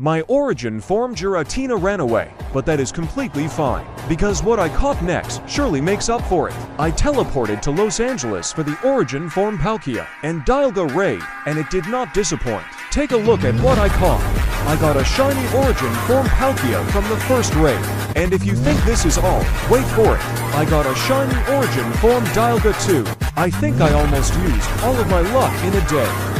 My origin form Giratina ran away, but that is completely fine, because what I caught next surely makes up for it. I teleported to Los Angeles for the origin form Palkia, and Dialga raid, and it did not disappoint. Take a look at what I caught. I got a shiny origin form Palkia from the first raid. And if you think this is all, wait for it. I got a shiny origin form Dialga 2. I think I almost used all of my luck in a day.